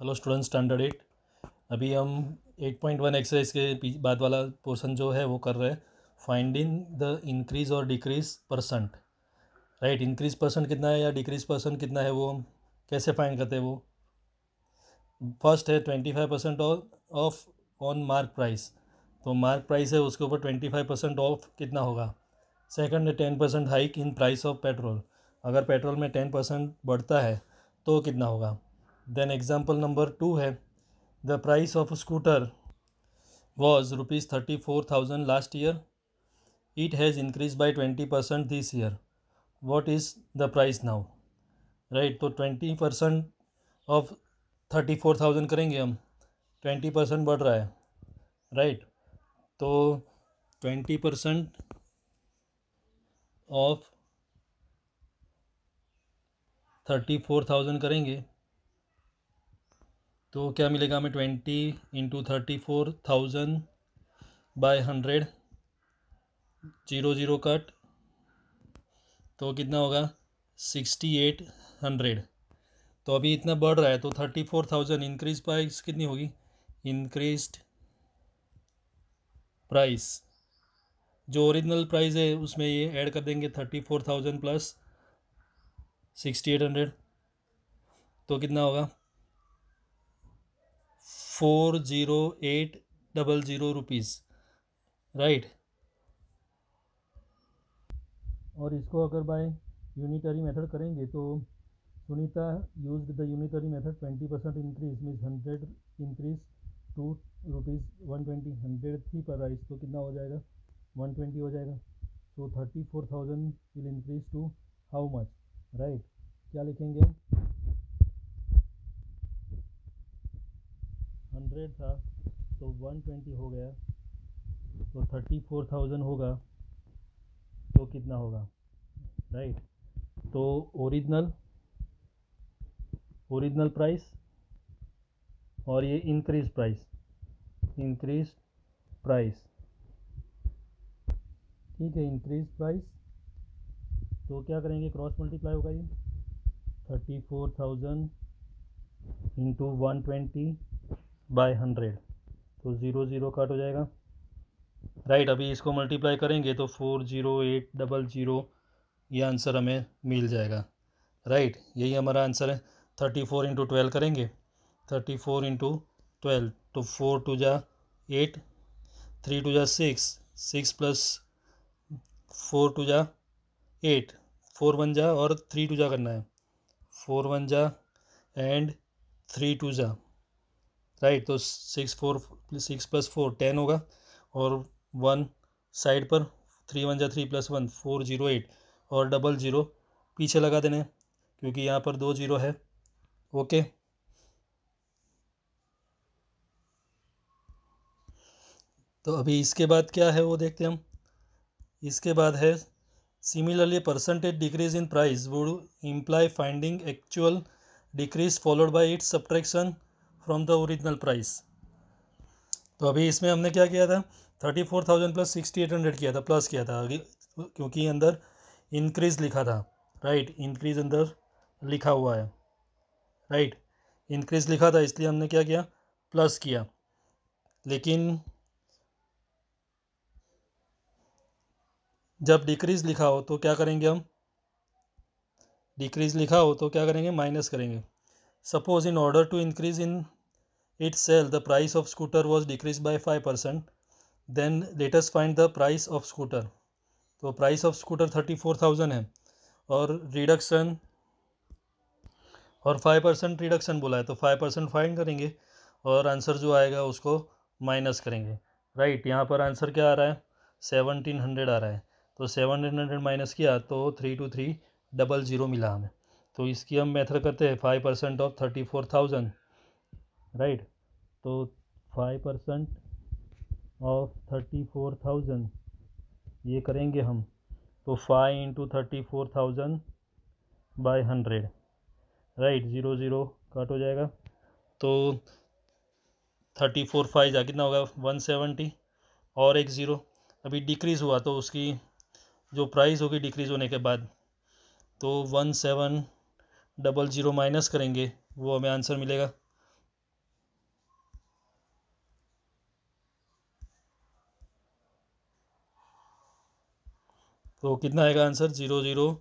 Hello student standard eight अभी हम eight point one exercise के बाद वाला पोर्शन जो है, वो कर रहे हैं। फाइंडिंग द इंक्रीज और decrease percent right increase percent कितना है या डिक्रीज परसेंट कितना है, वो हम कैसे फाइंड करते हैं वो? फ़र्स्ट है twenty five percent off on mark price तो मार्क प्राइस है, उसके ऊपर ट्वेंटी फाइव परसेंट ऑफ़ कितना होगा? सेकंड है ten percent hike in price of petrol अगर पेट्रोल में टेन परसेंट बढ़ता है तो कितना होगा? देन एग्ज़ाम्पल नंबर टू है the price of scooter was rupees thirty four thousand last year it has increase by twenty percent this year what is the price now right तो twenty percent of thirty four thousand करेंगे हम. Twenty percent बढ़ रहा है. Right right? तो twenty percent of thirty four thousand करेंगे. तो क्या मिलेगा हमें twenty into thirty four thousand by hundred zero zero cut तो कितना होगा? सिक्सटी एट हंड्रेड तो अभी इतना बढ़ रहा है तो thirty four thousand increase price कितनी होगी? इंक्रीज प्राइस जो ओरिजिनल प्राइस है, उसमें ये ऐड कर देंगे thirty four thousand plus sixty eight hundred तो कितना होगा? Four zero eight double zero rupees right और इसको अगर बाय यूनिटरी मेथड करेंगे तो Sunita used the unitary method twenty percent increase means hundred increase to rupees one twenty hundred थी पर राइस तो कितना हो जाएगा? वन ट्वेंटी हो जाएगा। तो thirty four thousand will increase to how much right क्या लिखेंगे? हम हंड्रेड था तो वन ट्वेंटी हो गया तो थर्टी फोर थाउज़ेंड होगा तो कितना होगा? राइट तो ओरिजिनल ओरिजिनल प्राइस और ये इंक्रीज प्राइस इंक्रीज प्राइस ठीक है इंक्रीज प्राइस तो क्या करेंगे? क्रॉस मल्टीप्लाई होगा ये। Thirty four thousand into one twenty by hundred. तो ज़ीरो ज़ीरो काट हो जाएगा। राइट, अभी इसको मल्टीप्लाई करेंगे तो four zero eight double zero ये आंसर हमें मिल जाएगा। राइट, यही हमारा आंसर है। थर्टी फोर इंटू ट्वेल्व करेंगे। थर्टी फोर इंटू ट्वेल्व तो फोर टू जा एट, थ्री टू जा six six plus four two जा एट, फोर वन जा और थ्री टू जा करना है। फोर वन जा एंड थ्री टू जा। राइट तो six four six plus four ten होगा। और वन साइड पर थ्री वन जा three plus one four zero eight और डबल ज़ीरो पीछे लगा देने क्योंकि यहाँ पर दो ज़ीरो है। ओके तो अभी इसके बाद क्या है वो देखते हैं हम। इसके बाद है similarly percentage decrease in price would imply finding actual decrease followed by its subtraction from the original price तो अभी इसमें हमने क्या किया था? Thirty four thousand plus sixty eight hundred किया था प्लस किया था। क्योंकि अंदर इंक्रीज लिखा था राइट इंक्रीज अंदर लिखा हुआ है राइट इंक्रीज लिखा था, इसलिए हमने क्या किया? प्लस किया। लेकिन जब डिक्रीज लिखा हो तो क्या करेंगे हम? डिक्रीज लिखा हो तो क्या करेंगे? माइनस करेंगे। Suppose in order to increase in sale the price of scooter was decrease by five percent then let us find the price of scooter तो price of scooter thirty four thousand है। और reduction और five percent reduction बोला है। तो five percent fine करेंगे और answer जो आएगा उसको माइनस करेंगे। राइट यहाँ पर आंसर क्या आ रहा है? सेवनटीन हंड्रेड आ रहा है। तो सेवनटीन हंड्रेड माइनस किया तो three two three double zero मिला हमें। तो इसकी हम मेथड करते हैं five percent of thirty four thousand right? तो five percent of thirty four thousand ये करेंगे हम। तो five into thirty four thousand by hundred right zero zero cut हो जाएगा। तो थर्टी फोर फाइव जा, कितना होगा? वन सेवेंटी और एक ज़ीरो अभी डिक्रीज़ हुआ तो उसकी जो प्राइस होगी डिक्रीज़ होने के बाद तो one seven double zero minus करेंगे, वो हमें आंसर मिलेगा। तो कितना आएगा आंसर? ज़ीरो ज़ीरो,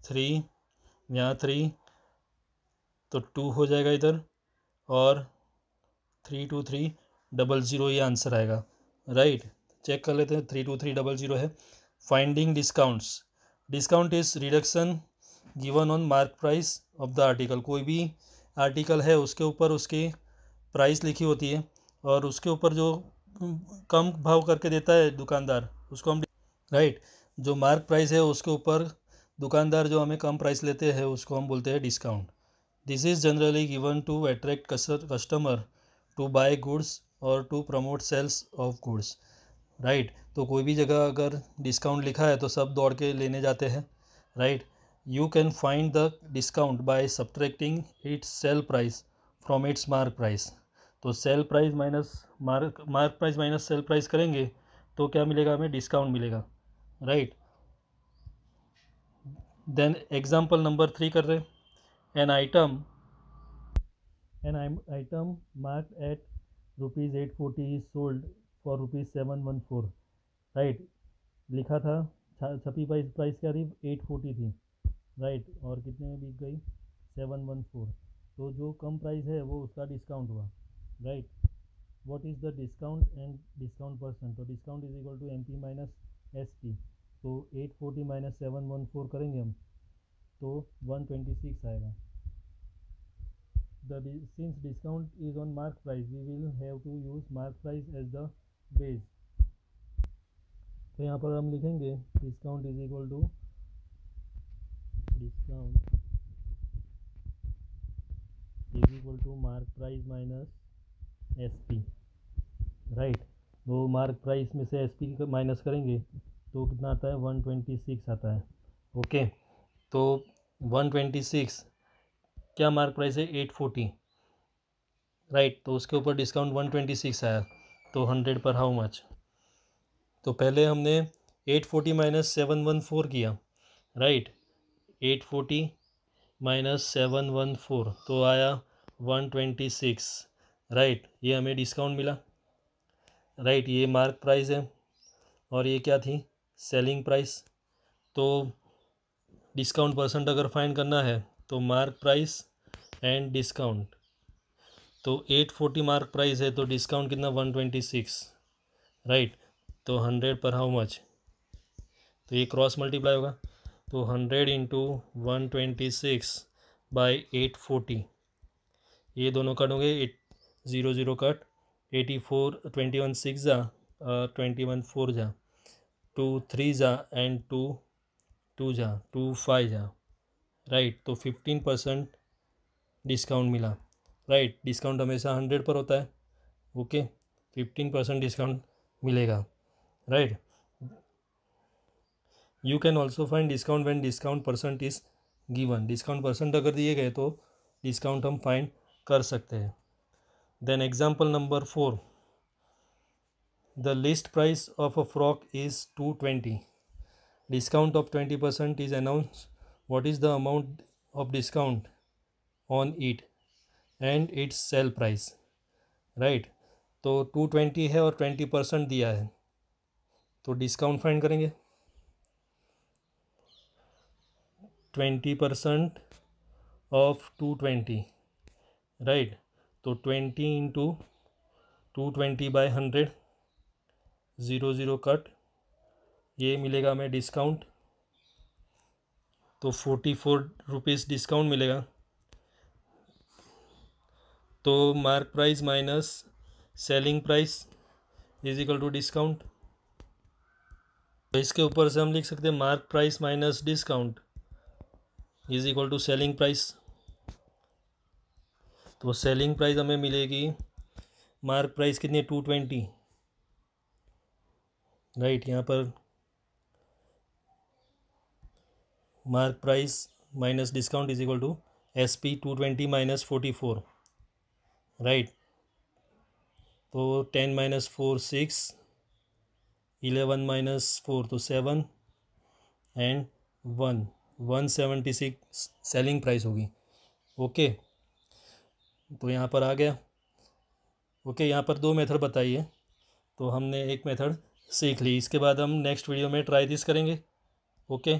थ्री, यहाँ थ्री तो टू हो जाएगा इधर, और three, two, three, double zero ये आंसर आएगा, राइट? चेक कर लेते हैं, three, two, three, double zero है। Finding discounts discount is reduction given on mark price of the article कोई भी आर्टिकल है, उसके ऊपर उसकी प्राइस लिखी होती है, और उसके ऊपर जो कम भाव करके देता है दुकानदार, उसको हम राइट? जो मार्क प्राइस है उसके ऊपर दुकानदार जो हमें कम प्राइस लेते हैं उसको हम बोलते हैं discount this is generally given to attract customer to buy goods और to promote sales of goods right तो कोई भी जगह अगर डिस्काउंट लिखा है तो सब दौड़ के लेने जाते हैं। Right you can find the discount by subtracting its sale price from its mark price तो sale price minus mark mark price minus sale price करेंगे तो क्या मिलेगा हमें? डिस्काउंट मिलेगा। Right? Then example number three कर रहे an item an item mark at rupees eight forty is sold for rupees seven one four right लिखा था छपी प्राइस प्राइस क्या थी? एट फोर्टी थी राइट और कितने में बिक गई? सेवन वन फोर तो जो कम प्राइस है, वो उसका डिस्काउंट हुआ right what is the discount and discount percent तो discount is equal to M P minus S P तो eight forty minus seven one four करेंगे हम तो वन ट्वेंटी सिक्स आएगा। Since discount is on mark price we will have to use mark price as the base तो यहाँ पर हम लिखेंगे discount is equal to discount is equal to mark price minus S P right तो mark price में से S P minus करेंगे तो कितना आता है? वन ट्वेंटी सिक्स आता है। ओके तो वन ट्वेंटी सिक्स क्या मार्क प्राइस है? एट फोर्टी राइट तो उसके ऊपर डिस्काउंट वन ट्वेंटी सिक्स आया तो हंड्रेड पर हाउ मच? तो पहले हमने eight forty minus seven one four किया, right? Eight forty minus seven one four तो आया वन ट्वेंटी सिक्स राइट? ये हमें डिस्काउंट मिला। राइट, ये मार्क प्राइस है और ये क्या थी? Selling price. तो डिस्काउंट परसेंट अगर फाइंड करना है तो मार्क प्राइस एंड डिस्काउंट। तो एट फोर्टी मार्क प्राइस है तो डिस्काउंट कितना? One twenty six. राइट तो हंड्रेड पर हाउ मच? तो ये क्रॉस मल्टीप्लाई होगा। तो hundred into one twenty six by eight forty. ये दोनों कट होंगे, eight zero zero cut. Eighty four twenty one six जा ट्वेंटी वन फोर जा टू थ्री जा एंड टू टू जा टू फाइव जा राइट तो फिफ्टीन परसेंट डिस्काउंट मिला राइट डिस्काउंट हमेशा हंड्रेड पर होता है ओके फिफ्टीन परसेंट डिस्काउंट मिलेगा right you can also find discount when discount percent is given discount percent अगर दिए गए तो डिस्काउंट हम फाइंड कर सकते हैं। Then example number four The list price of a frock is 220. Discount of 20% is announced. What is the amount of discount on it and its sell price? Right तो 220 है और 20 परसेंट दिया है तो डिस्काउंट फाइंड करेंगे 20 percent off 220 right तो 20 into two twenty by hundred zero zero cut ये मिलेगा हमें डिस्काउंट तो फोर्टी फोर रुपीज़ डिस्काउंट मिलेगा। तो mark price minus selling price is equal to discount तो इसके ऊपर से हम लिख सकते हैं mark price minus discount is equal to selling price तो सेलिंग प्राइस हमें मिलेगी। मार्क प्राइस कितनी टू ट्वेंटी राइट यहाँ पर mark price minus discount is equal to S P two twenty minus forty four right तो ten minus four six eleven minus four तो seven and one one seventy six selling price होगी। Okay तो यहाँ पर आ गया। Okay, यहाँ पर दो मेथड बताइए तो हमने एक मेथड सीख ली। इसके बाद हम नेक्स्ट वीडियो में ट्राई दिस करेंगे। okay